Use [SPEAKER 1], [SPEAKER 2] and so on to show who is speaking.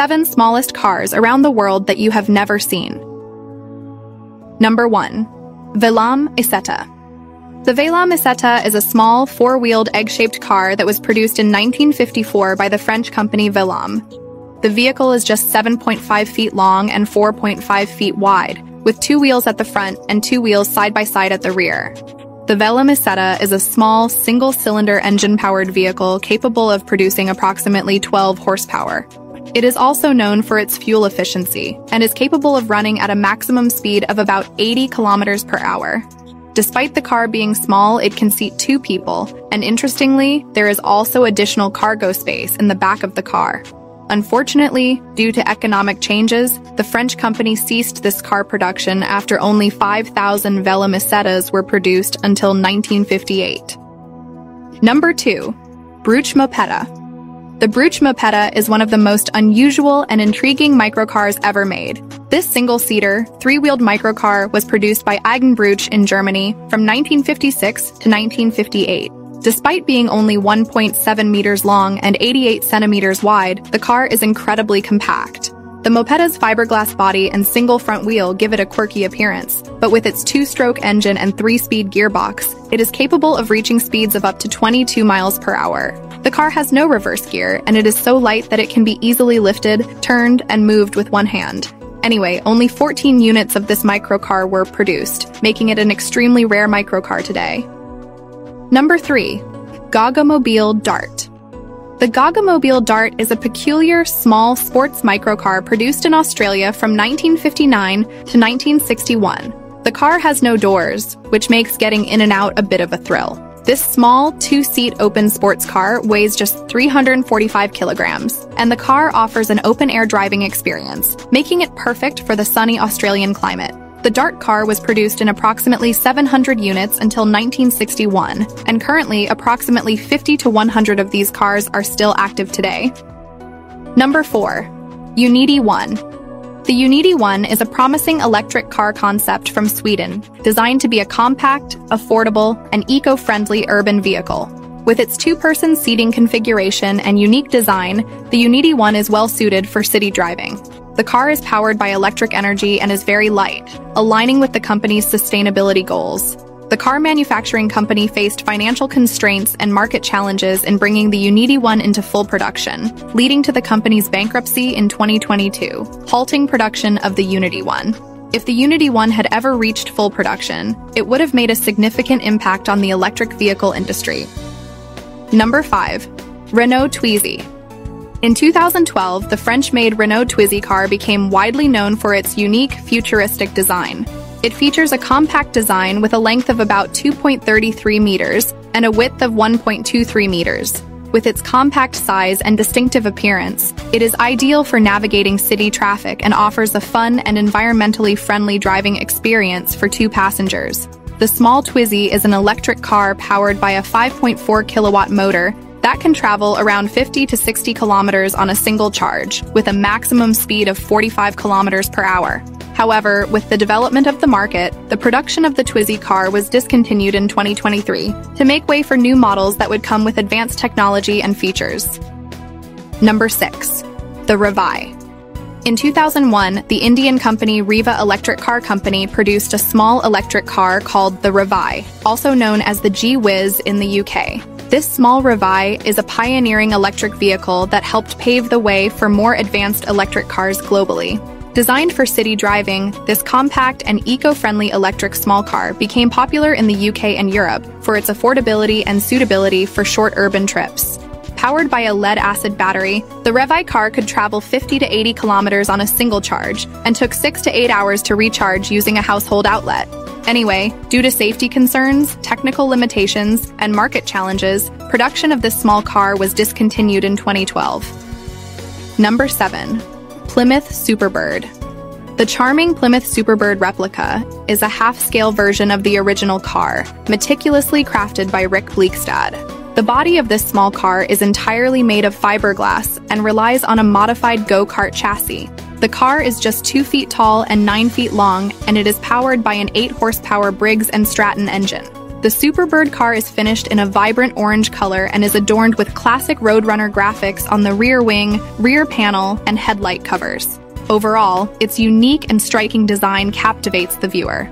[SPEAKER 1] seven smallest cars around the world that you have never seen. Number 1. Velam Isetta. The Velam Isetta is a small, four-wheeled egg-shaped car that was produced in 1954 by the French company Velam. The vehicle is just 7.5 feet long and 4.5 feet wide, with two wheels at the front and two wheels side by side at the rear. The Velam Isetta is a small, single-cylinder engine-powered vehicle capable of producing approximately 12 horsepower. It is also known for its fuel efficiency and is capable of running at a maximum speed of about 80 kilometers per hour. Despite the car being small, it can seat two people, and interestingly, there is also additional cargo space in the back of the car. Unfortunately, due to economic changes, the French company ceased this car production after only 5,000 Velam Isettas were produced until 1958. Number 2. Brutsch Mopetta the Brutsch Mopetta is one of the most unusual and intriguing microcars ever made. This single-seater, three-wheeled microcar was produced by Egon Brutsch in Germany from 1956 to 1958. Despite being only 1.7 meters long and 88 centimeters wide, the car is incredibly compact. The Mopetta's fiberglass body and single front wheel give it a quirky appearance, but with its two-stroke engine and three-speed gearbox, it is capable of reaching speeds of up to 22 miles per hour. The car has no reverse gear, and it is so light that it can be easily lifted, turned, and moved with one hand. Anyway, only 14 units of this microcar were produced, making it an extremely rare microcar today. Number 3. Goggomobil Dart The Goggomobil Dart is a peculiar, small sports microcar produced in Australia from 1959 to 1961. The car has no doors, which makes getting in and out a bit of a thrill. This small, two-seat open sports car weighs just 345 kilograms, and the car offers an open-air driving experience, making it perfect for the sunny Australian climate. The Dart car was produced in approximately 700 units until 1961, and currently approximately 50 to 100 of these cars are still active today. Number 4. Uniti 1 the Uniti One is a promising electric car concept from Sweden, designed to be a compact, affordable, and eco-friendly urban vehicle. With its two-person seating configuration and unique design, the Uniti One is well suited for city driving. The car is powered by electric energy and is very light, aligning with the company's sustainability goals the car manufacturing company faced financial constraints and market challenges in bringing the Uniti One into full production, leading to the company's bankruptcy in 2022, halting production of the Uniti One. If the Uniti One had ever reached full production, it would have made a significant impact on the electric vehicle industry. Number 5. Renault Twizy. In 2012, the French-made Renault Twizy car became widely known for its unique, futuristic design. It features a compact design with a length of about 2.33 meters and a width of 1.23 meters. With its compact size and distinctive appearance, it is ideal for navigating city traffic and offers a fun and environmentally friendly driving experience for two passengers. The small Twizy is an electric car powered by a 5.4 kilowatt motor that can travel around 50 to 60 kilometers on a single charge, with a maximum speed of 45 kilometers per hour. However, with the development of the market, the production of the Twizy car was discontinued in 2023 to make way for new models that would come with advanced technology and features. Number 6. The Revai. In 2001, the Indian company Reva Electric Car Company produced a small electric car called the Revai, also known as the G-Wiz in the UK. This small Revai is a pioneering electric vehicle that helped pave the way for more advanced electric cars globally. Designed for city driving, this compact and eco-friendly electric small car became popular in the UK and Europe for its affordability and suitability for short urban trips. Powered by a lead-acid battery, the Revai car could travel 50 to 80 kilometers on a single charge and took 6 to 8 hours to recharge using a household outlet. Anyway, due to safety concerns, technical limitations, and market challenges, production of this small car was discontinued in 2012. Number 7. Plymouth Superbird. The charming Plymouth Superbird replica is a half-scale version of the original car, meticulously crafted by Rick Bleakstad. The body of this small car is entirely made of fiberglass and relies on a modified go-kart chassis. The car is just 2 feet tall and 9 feet long, and it is powered by an 8 horsepower Briggs & Stratton engine. The Superbird car is finished in a vibrant orange color and is adorned with classic Roadrunner graphics on the rear wing, rear panel, and headlight covers. Overall, its unique and striking design captivates the viewer.